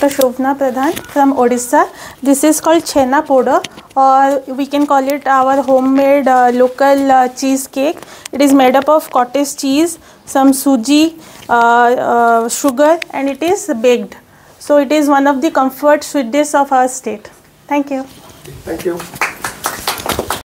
Dr. Shobhna Pradhan from Odisha. This is called Chhena Poda, or uh, we can call it our homemade uh, local uh, cheesecake. It is made up of cottage cheese, some suji, uh, uh sugar and it is baked. So it is one of the comfort sweet dishes of our state. Thank you. Thank you.